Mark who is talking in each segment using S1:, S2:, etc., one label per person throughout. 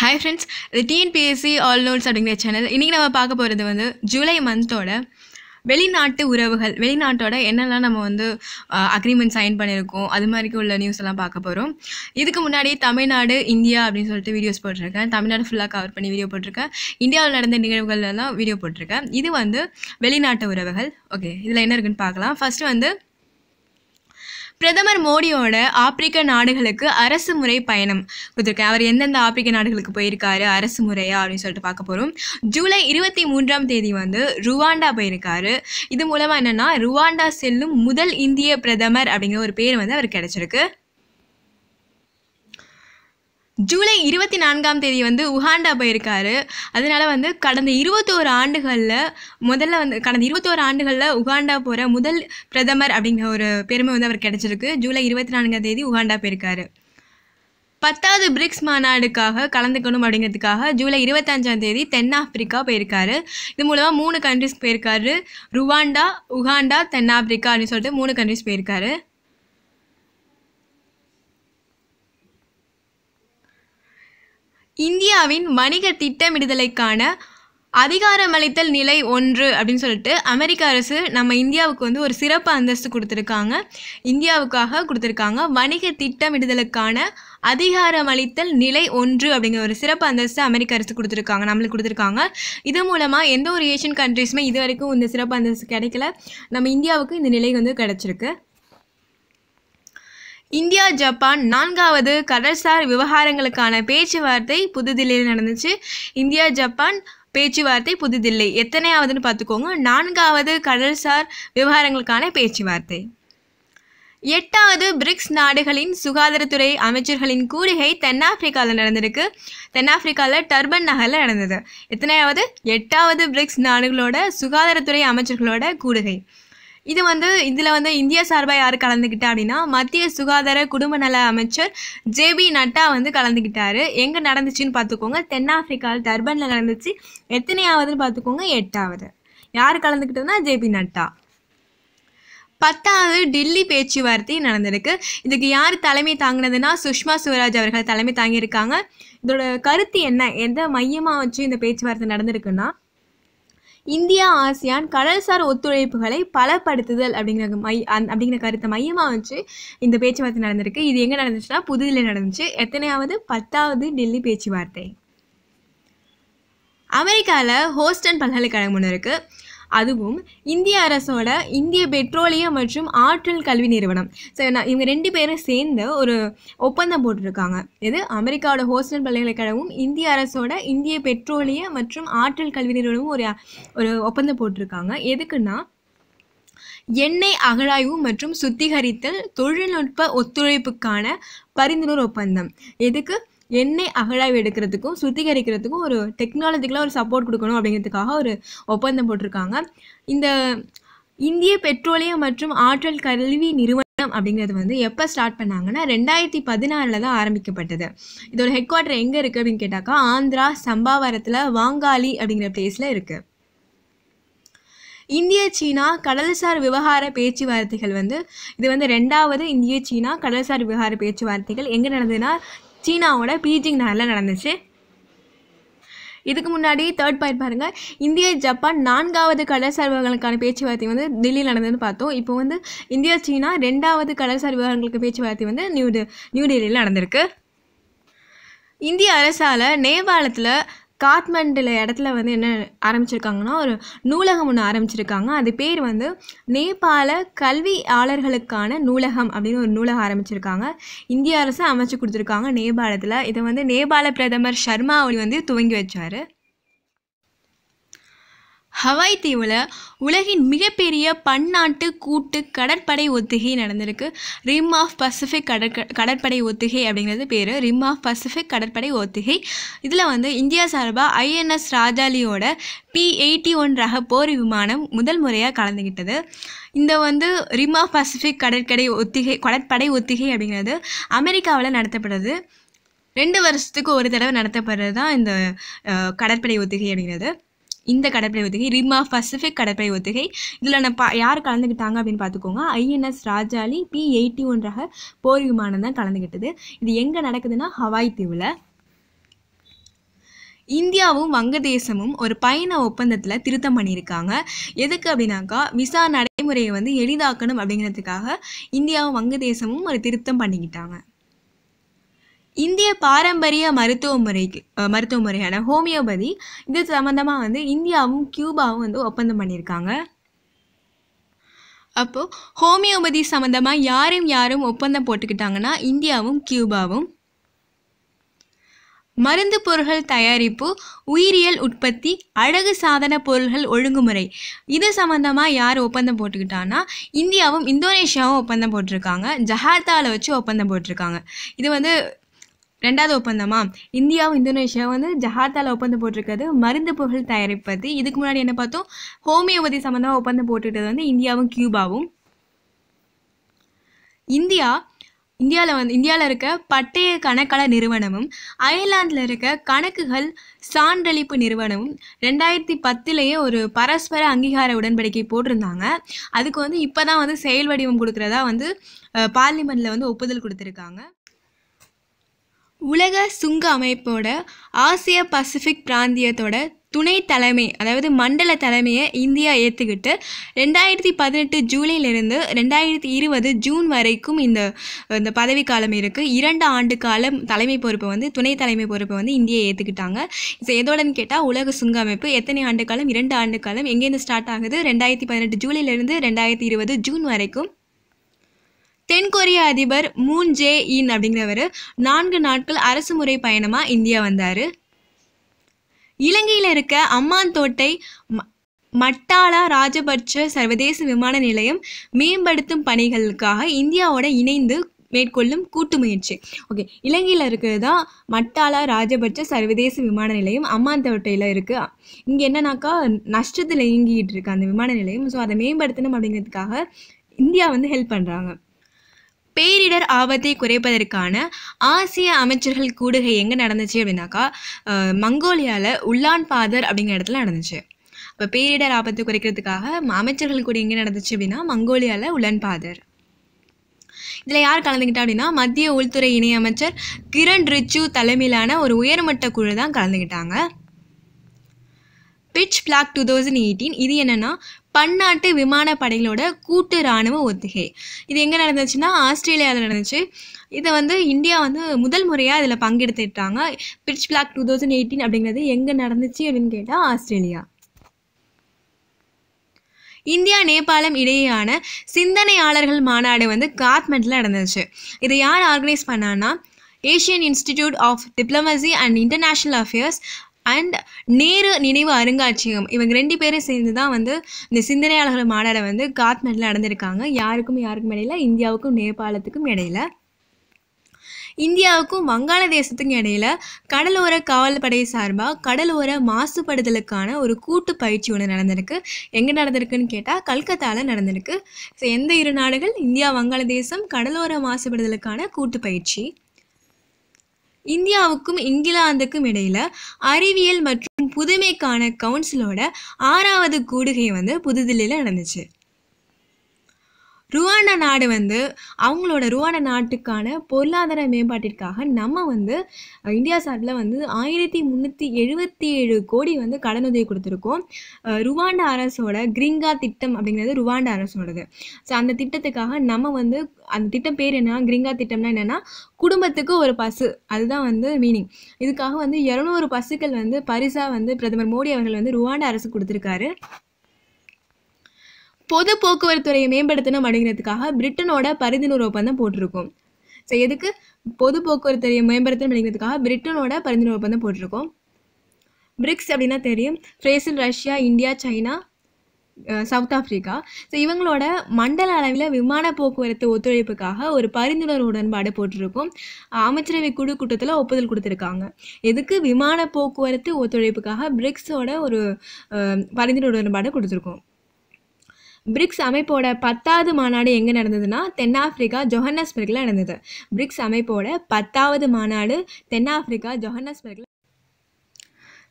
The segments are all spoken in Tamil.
S1: ஹாய் ஃப்ரெண்ட்ஸ் இது டிஎன்பிஎஸ்சி ஆல் நோட்ஸ் அப்படிங்கிற சேனல் இன்றைக்கி நம்ம பார்க்க போகிறது வந்து ஜூலை மந்தோட வெளிநாட்டு உறவுகள் வெளிநாட்டோட என்னெல்லாம் நம்ம வந்து அக்ரிமெண்ட் சைன் பண்ணியிருக்கோம் அது மாதிரிக்கு உள்ள நியூஸ் எல்லாம் பார்க்க போகிறோம் இதுக்கு முன்னாடி தமிழ்நாடு இந்தியா அப்படின்னு சொல்லிட்டு வீடியோஸ் போட்டிருக்கேன். தமிழ்நாடு ஃபுல்லாக கவர் பண்ணி வீடியோ போட்டிருக்கேன். இந்தியாவில் நடந்த நிகழ்வுகள்லாம் வீடியோ போட்டிருக்கேன். இது வந்து வெளிநாட்டு உறவுகள். ஓகே இதில் என்ன இருக்குன்னு பார்க்கலாம். ஃபஸ்ட்டு வந்து பிரதமர் மோடியோட ஆப்பிரிக்க நாடுகளுக்கு அரசு முறை பயணம். கொடுத்துருக்கேன் அவர் எந்தெந்த ஆப்பிரிக்க நாடுகளுக்கு போயிருக்காரு அரசு முறையா அப்படின்னு சொல்லிட்டு பார்க்க போகிறோம் ஜூலை இருபத்தி மூன்றாம் தேதி வந்து ருவாண்டா போயிருக்காரு. இது மூலமாக என்னென்னா ருவாண்டா செல்லும் முதல் இந்திய பிரதமர் அப்படிங்கிற ஒரு பேர் வந்து அவர் கிடச்சிருக்கு. ஜூலை இருபத்தி நான்காம் தேதி வந்து உகாண்டா போயிருக்காரு. அதனால வந்து கடந்த இருபத்தோரு ஆண்டுகளில் முதல்ல வந்து கடந்த இருபத்தோரு ஆண்டுகளில் உகாண்டா போகிற முதல் பிரதமர் அப்படிங்கிற ஒரு பெருமை வந்து அவர் கிடைச்சிருக்கு. ஜூலை இருபத்தி நான்காம் தேதி உகாண்டா போயிருக்காரு. பத்தாவது பிரிக்ஸ் மாநாடுக்காக கலந்துக்கணும் அப்படிங்கிறதுக்காக ஜூலை இருபத்தஞ்சாம் தேதி தென்னாப்பிரிக்கா போயிருக்காரு. இது மூலமாக மூணு கண்ட்ரிஸ் போயிருக்காரு. ருவாண்டா உகாண்டா தென்னாப்பிரிக்கா அப்படின்னு சொல்லிட்டு மூணு கண்ட்ரிஸ் போயிருக்காரு. இந்தியாவின் வணிக திட்டமிடுதலைக்கான அதிகாரமளித்தல் நிலை ஒன்று அப்படின்னு சொல்லிட்டு அமெரிக்க அரசு நம்ம இந்தியாவுக்கு வந்து ஒரு சிறப்பு அந்தஸ்து கொடுத்துருக்காங்க. இந்தியாவுக்காக கொடுத்துருக்காங்க. வணிக திட்டமிடுதலுக்கான அதிகாரமளித்தல் நிலை ஒன்று அப்படிங்கிற ஒரு சிறப்பு அந்தஸ்து அமெரிக்க அரசு கொடுத்துருக்காங்க. நம்மளுக்கு கொடுத்துருக்காங்க. இது மூலமாக எந்த ஒரு ஏஷியன் கண்ட்ரிஸுமே இது வரைக்கும் இந்த சிறப்பு அந்தஸ்து கிடைக்கல. நம்ம இந்தியாவுக்கு இந்த நிலை வந்து கிடச்சிருக்கு. இந்தியா ஜப்பான் நான்காவது கடல்சார் விவகாரங்களுக்கான பேச்சுவார்த்தை புதுதில்லியில் நடந்துச்சு. இந்தியா ஜப்பான் பேச்சுவார்த்தை புதுதில்லி. எத்தனையாவதுன்னு பார்த்துக்கோங்க. நான்காவது கடல்சார் விவகாரங்களுக்கான பேச்சுவார்த்தை. எட்டாவது பிரிக்ஸ் நாடுகளின் சுகாதாரத்துறை அமைச்சர்களின் கூடுகை தென்னாப்பிரிக்காவில் நடந்திருக்கு. தென்னாப்பிரிக்காவில் டர்பன் நகரில் நடந்தது. எத்தனையாவது? எட்டாவது பிரிக்ஸ் நாடுகளோட சுகாதாரத்துறை அமைச்சர்களோட கூடுகை இது வந்து இதில் வந்து இந்தியா சார்பாக யார் கலந்துக்கிட்டா அப்படின்னா மத்திய சுகாதார குடும்ப நல அமைச்சர் ஜேபி நட்டா வந்து கலந்துக்கிட்டாரு எங்கே நடந்துச்சுன்னு பார்த்துக்கோங்க தென்னாப்பிரிக்காவில் டர்பனில் நடந்துச்சு. எத்தனையாவதுன்னு பார்த்துக்கோங்க எட்டாவது. யார் கலந்துக்கிட்டதுன்னா ஜேபி நட்டா. பத்தாவது டெல்லி பேச்சுவார்த்தை நடந்திருக்கு. இதுக்கு யார் தலைமை தாங்கினதுன்னா சுஷ்மா சுவராஜ் அவர்கள் தலைமை தாங்கியிருக்காங்க. இதோட கருத்து என்ன? எந்த மையமாக வச்சு இந்த பேச்சுவார்த்தை நடந்திருக்குன்னா இந்தியா ஆசியான் கடல்சார் ஒத்துழைப்புகளை பலப்படுத்துதல் அப்படிங்கிற மை அந் அப்படிங்கிற கருத்தை மையமாக வச்சு இந்த பேச்சுவார்த்தை நடந்திருக்கு. இது எங்கே நடந்துச்சுன்னா புதுதில்லியில் நடந்துச்சு. எத்தனையாவது? பத்தாவது டெல்லி பேச்சுவார்த்தை. அமெரிக்காவில் ஹோஸ்டன் பல்கலைக்கழகம் ஒன்று இருக்குது அதுவும் இந்திய அரசோட இந்திய பெட்ரோலியம் மற்றும் ஆற்றல் கல்வி நிறுவனம். ஸோ நான் இவங்க ரெண்டு பேரும் சேர்ந்து ஒரு ஒப்பந்தம் போட்டிருக்காங்க. இது அமெரிக்காவோட ஹோஸ்டல் பல்கலைக்கழகமும் இந்திய அரசோட இந்திய பெட்ரோலிய மற்றும் ஆற்றல் கல்வி நிறுவனமும் ஒரு ஒரு ஒப்பந்தம் போட்டிருக்காங்க. எதுக்குன்னா எண்ணெய் அகழாய்வு மற்றும் சுத்திகரித்தல் தொழில்நுட்ப ஒத்துழைப்புக்கான பரிந்துரை ஒப்பந்தம். எதுக்கு? எண்ணெய் அகழாய்வு எடுக்கிறதுக்கும் சுத்திகரிக்கிறதுக்கும் ஒரு டெக்னாலஜிக்கலாக ஒரு சப்போர்ட் கொடுக்கணும் அப்படிங்கிறதுக்காக ஒரு ஒப்பந்தம் போட்டிருக்காங்க. இந்த இந்திய பெட்ரோலியம் மற்றும் ஆற்றல் கல்வி நிறுவனம் அப்படிங்கிறது வந்து எப்போ ஸ்டார்ட் பண்ணாங்கன்னா ரெண்டாயிரத்தி பதினாறில் தான் ஆரம்பிக்கப்பட்டது. இதோட ஹெட் குவார்ட்டர் எங்கே இருக்குது அப்படின்னு கேட்டாக்கா ஆந்திரா சம்பாவரத்தில் வாங்காலி அப்படிங்கிற பிளேஸில் இருக்குது இந்திய சீனா கடல்சார் விவகார பேச்சுவார்த்தைகள் வந்து இது வந்து ரெண்டாவது இந்திய சீனா கடல்சார் விவகார பேச்சுவார்த்தைகள் எங்கே நடந்ததுன்னா சீனாவோட பீஜிங் நகரில் நடந்துச்சு. இதுக்கு முன்னாடி தேர்ட் பாயிண்ட் பாருங்கள் இந்திய ஜப்பான் நான்காவது கடல்சார் விவகாரங்களுக்கான பேச்சுவார்த்தை வந்து டெல்லியில் நடந்ததுன்னு பார்த்தோம். இப்போ வந்து இந்தியா சீனா ரெண்டாவது கடல்சார் விவகாரங்களுக்கு பேச்சுவார்த்தை வந்து நியூ நியூ டெல்லியில் நடந்திருக்கு. இந்திய அரசால் நேபாளத்தில் காத்மண்டில் இடத்துல வந்து என்ன ஆரம்பிச்சிருக்காங்கன்னா ஒரு நூலகம் ஒன்று ஆரம்பிச்சிருக்காங்க. அது பேர் வந்து நேபாள கல்வியாளர்களுக்கான நூலகம் அப்படின்னு ஒரு நூலகம் ஆரம்பிச்சிருக்காங்க. இந்திய அரசு அமைச்சு கொடுத்துருக்காங்க நேபாளத்தில். இதை வந்து நேபாள பிரதமர் ஷர்மா ஒளி வந்து துவங்கி வச்சார். ஹவாய் தீவில் உலகின் மிகப்பெரிய பன்னாட்டு கூட்டு கடற்படை ஒத்திகை நடந்திருக்கு. ரிம் ஆஃப் பசிஃபிக் கடற்க கடற்படை ஒத்திகை அப்படிங்கிறது பேர். ரிம் ஆஃப் பசிஃபிக் கடற்படை ஒத்திகை. இதில் வந்து இந்தியா சார்பாக ஐஎன்எஸ் ராஜாலியோட பி எயிட்டி ஒன் ரக போர் விமானம் முதல் முறையாக கலந்துக்கிட்டது இந்த வந்து ரிம் ஆஃப் பசிஃபிக் கடற்கடை ஒத்திகை கடற்படை ஒத்திகை அப்படிங்கிறது அமெரிக்காவில் நடத்தப்படுது. ரெண்டு வருஷத்துக்கு ஒரு தடவை நடத்தப்படுறது தான் இந்த கடற்படை ஒத்திகை அப்படிங்கிறது. இந்த கடற்படை ஒத்திகை ரிமா பசிபிக் கடற்படை ஒத்திகை. இதில் நான் பா யார் கலந்துக்கிட்டாங்க அப்படின்னு பார்த்துக்கோங்க. INS Rajali P eighty one ரக போர் விமானம் தான் கலந்துக்கிட்டது இது எங்கே நடக்குதுன்னா ஹவாய் தீவில். இந்தியாவும் வங்கதேசமும் ஒரு பயண ஒப்பந்தத்தில் திருத்தம் பண்ணியிருக்காங்க. எதுக்கு அப்படின்னாக்கா விசா நடைமுறையை வந்து எளிதாக்கணும் அப்படிங்கிறதுக்காக இந்தியாவும் வங்கதேசமும் ஒரு திருத்தம் பண்ணிக்கிட்டாங்க. இந்திய பாரம்பரிய மருத்துவ முறைக்கு மருத்துவ முறையான ஹோமியோபதி இது சம்மந்தமாக வந்து இந்தியாவும் கியூபாவும் வந்து ஒப்பந்தம் பண்ணியிருக்காங்க. அப்போது ஹோமியோபதி சம்மந்தமாக யாரும் யாரும் ஒப்பந்தம் போட்டுக்கிட்டாங்கன்னா இந்தியாவும் கியூபாவும். மருந்து பொருட்கள் தயாரிப்பு உயிரியல் உற்பத்தி அழகு சாதன பொருள்கள் ஒழுங்குமுறை இது சம்மந்தமாக யார் ஒப்பந்தம் போட்டுக்கிட்டான்னா இந்தியாவும் இந்தோனேஷியாவும் ஒப்பந்தம் போட்டிருக்காங்க. ஜகார்த்தாவில் வச்சு ஒப்பந்தம் போட்டிருக்காங்க. இது வந்து ரெண்டாவது ஒப்பந்தமா? இந்தியாவும் இந்தோனேஷியா வந்து ஜகார்த்தாவில் ஒப்பந்தம் போட்டிருக்கிறது. மருந்து பொருள் தயாரிப்பது. இதுக்கு முன்னாடி என்ன பார்த்தோம்? ஹோமியோபதி சம்மந்தமாக ஒப்பந்தம் போட்டுக்கிட்டது வந்து இந்தியாவும் கியூபாவும். இந்தியா இந்தியாவில் வந்து இந்தியாவில் இருக்க பட்டய கணக்காள நிறுவனமும் அயர்லாந்தில் இருக்க கணக்குகள் சான்றளிப்பு நிறுவனமும் ரெண்டாயிரத்தி பத்துலேயே ஒரு பரஸ்பர அங்கீகார உடன்படிக்கை போட்டிருந்தாங்க. அதுக்கு வந்து இப்போ தான் வந்து செயல் வடிவம் கொடுக்குறதா வந்து பார்லிமெண்ட்டில் வந்து ஒப்புதல் கொடுத்துருக்காங்க. உலக சுங்க அமைப்போட ஆசிய பசிபிக் பிராந்தியத்தோட துணை தலைமை அதாவது மண்டல தலைமையை இந்தியா ஏற்றுக்கிட்டு ரெண்டாயிரத்தி பதினெட்டு ஜூலையிலிருந்து ரெண்டாயிரத்தி இருபது ஜூன் வரைக்கும் இந்த இந்த பதவிக்காலம் இருக்குது இரண்டு ஆண்டு காலம் தலைமை பொறுப்பை வந்து துணை தலைமை பொறுப்பை வந்து இந்தியா ஏற்றுக்கிட்டாங்க இது எதோடன்னு கேட்டால் உலக சுங்க அமைப்பு எத்தனை ஆண்டு காலம்? இரண்டு ஆண்டு காலம். எங்கேருந்து ஸ்டார்ட் ஆகுது? ரெண்டாயிரத்தி பதினெட்டு ஜூலையிலிருந்து ரெண்டாயிரத்தி இருபது ஜூன் வரைக்கும் தென்கொரிய அதிபர் மூன் ஜே இன் அப்படிங்கிறவர் நான்கு நாட்கள் அரசு முறை பயணமாக இந்தியா வந்தார். இலங்கையில் இருக்க அம்மாந்தோட்டை ம- மட்டாலா ராஜபட்ச சர்வதேச விமான நிலையம் மேம்படுத்தும் பணிகளுக்காக இந்தியாவோட இணைந்து மேற்கொள்ளும் கூட்டு முயற்சி. ஓகே இலங்கையில் இருக்கிறது தான் மட்டாலா ராஜபட்ச சர்வதேச விமான நிலையம் அம்மாந்தோட்டையில் இருக்குது இங்கே என்னன்னாக்கா நஷ்டத்தில் இயங்கிட்டு இருக்கு அந்த விமான நிலையம். ஸோ அதை மேம்படுத்தணும் அப்படிங்கிறதுக்காக இந்தியா வந்து ஹெல்ப் பண்ணுறாங்க பேரிடர் ஆபத்தை குறைப்பதற்கான ஆசிய அமைச்சர்கள் கூடுகை எங்கே நடந்துச்சு அப்படின்னாக்கா அஹ், மங்கோலியாவில் உல்லான் பாதர் அப்படிங்கிற இடத்துல நடந்துச்சு. இப்போ பேரிடர் ஆபத்தை குறைக்கிறதுக்காக அமைச்சர்கள் கூட எங்கே நடந்துச்சு அப்படின்னா மங்கோலியாவில் உலன் பாதர். இதில் யார் கலந்துக்கிட்டா அப்படின்னா மத்திய உள்துறை இணையமைச்சர் கிரண் ரிச்சு தலைமையிலான ஒரு உயர்மட்ட குழு தான் கலந்துக்கிட்டாங்க pitch black two thousand eighteen இது என்னென்னா பன்னாட்டு விமானப்படைகளோட கூட்டு இராணுவ ஒத்திகை. இது எங்கே நடந்துச்சுன்னா ஆஸ்திரேலியாவில் நடந்துச்சு. இதை வந்து இந்தியா வந்து முதல் முறையாக இதில் பங்கெடுத்துட்டாங்க pitch black two thousand eighteen அப்படிங்கிறது எங்கே நடந்துச்சு அப்படின்னு கேட்டால் ஆஸ்திரேலியா. இந்தியா நேபாளம் இடையேயான சிந்தனையாளர்கள் மாநாடு வந்து காத்மண்டில் நடந்துச்சு. இதை யார் ஆர்கனைஸ் பண்ணான்னா Asian institute of diplomacy and international affairs and Nehru நினைவு அருங்காட்சியகம் இவங்க ரெண்டு பேரும் சேர்ந்து தான் வந்து இந்த சிந்தனையாளர்கள் மாநாடை வந்து காத்மண்டில் நடந்திருக்காங்க. யாருக்கும் யாருக்கும் இடையில இந்தியாவுக்கும் நேபாளத்துக்கும் இடையில. இந்தியாவுக்கும் வங்காளதேசத்துக்கும் இடையில கடலோர காவல்படை சார்பாக கடலோர மாசுபடுதலுக்கான ஒரு கூட்டு பயிற்சி ஒன்று நடந்திருக்கு. எங்கே நடந்திருக்குன்னு கேட்டால் கல்கத்தாவில் நடந்திருக்கு. ஸோ எந்த இரு நாடுகள்? இந்தியா வங்காளதேசம் கடலோர மாசுபடுதலுக்கான கூட்டு பயிற்சி. இந்தியாவுக்கும் இங்கிலாந்துக்கும் இடையில அறிவியல் மற்றும் புதுமைக்கான கவுன்சிலோட ஆறாவது கூடுகை வந்து புதுதில்லியில் நடந்துச்சு. ருவாண்டா நாடு வந்து அவங்களோட ருவாண்டா நாட்டுக்கான பொருளாதார மேம்பாட்டிற்காக நம்ம வந்து இந்தியா சார்பில் வந்து ஆயிரத்தி முந்நூற்றி எழுபத்தி ஏழு கோடி வந்து கடனுதவி கொடுத்துருக்கோம். ருவாண்டா அரசோட கிரிங்கா திட்டம் அப்படிங்கிறது ருவாண்டா அரசோடது. ஸோ அந்த திட்டத்துக்காக நம்ம வந்து அந்த திட்டம் பேர் என்ன கிரிங்கா திட்டம்னா என்னென்னா குடும்பத்துக்கு ஒரு பசு. அதுதான் வந்து மீனிங் இதுக்காக வந்து இரநூறு பசுக்கள் வந்து பரிசாக வந்து பிரதமர் மோடி அவர்கள் வந்து ருவாண்டா அரசு கொடுத்துருக்காரு. பொது போக்குவரத்துறையை மேம்படுத்தணும் அப்படிங்கிறதுக்காக பிரிட்டனோட பரிந்துணர்வு ஒப்பந்தம் போட்டிருக்கோம். ஸோ எதுக்கு பொது போக்குவரத்துறையை மேம்படுத்தணும் அப்படிங்கிறதுக்காக பிரிட்டனோட பரிந்துணர்வு ஒப்பந்தம் போட்டிருக்கோம். பிரிக்ஸ் அப்படின்னா தெரியும். Brazil Russia India China South Africa so இவங்களோட மண்டல அளவில் விமான போக்குவரத்து ஒத்துழைப்புக்காக ஒரு பரிந்துணர்வு உடன்பாடு போட்டிருக்கும். அமைச்சரவை குழு கூட்டத்தில் ஒப்புதல் கொடுத்துருக்காங்க. எதுக்கு விமான போக்குவரத்து ஒத்துழைப்புக்காக பிரிக்ஸோட ஒரு பரிந்துணர்வு உடன்பாடு கொடுத்துருக்கோம். பிரிக்ஸ் அமைப்போட பத்தாவது மாநாடு எங்கே நடந்ததுன்னா தென்னாப்பிரிக்கா ஜொஹன்னஸ்பர்கில் நடந்தது. பிரிக்ஸ் அமைப்போட பத்தாவது மாநாடு தென்னாப்பிரிக்கா ஜொஹன்னஸ்பர்கில்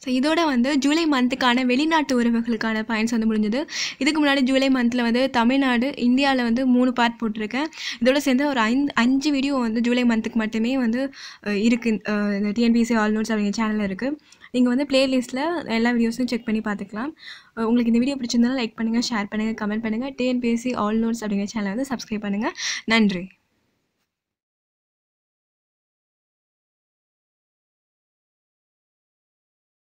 S1: ஸோ இதோட வந்து ஜூலை மந்த்துக்கான வெளிநாட்டு உறவுகளுக்கான பயன்ஸ் வந்து முடிஞ்சது. இதுக்கு முன்னாடி ஜூலை மந்தில் வந்து தமிழ்நாடு இந்தியாவில் வந்து மூணு பார்ட் போட்டிருக்கேன். இதோட சேர்ந்து ஒரு ஐந்து அஞ்சு வீடியோ வந்து ஜூலை மந்த்துக்கு மட்டுமே வந்து இருக்குது இந்த டிஎன்பிசி ஆல் நோட்ஸ் அப்படிங்கிற சேனலில் இருக்குது நீங்கள் வந்து பிளேலிஸ்ட்டில் எல்லா வீடியோஸும் செக் பண்ணி பார்த்துக்கலாம். உங்களுக்கு இந்த வீடியோ பிடிச்சிருந்தாலும் லைக் பண்ணுங்கள் ஷேர் பண்ணுங்கள் கமெண்ட் பண்ணுங்கள் டிஎன்பிஎஸ்சி ஆல் நோட்ஸ் அப்படிங்கிற சேனலை வந்து சப்ஸ்கிரைப் பண்ணுங்கள் நன்றி.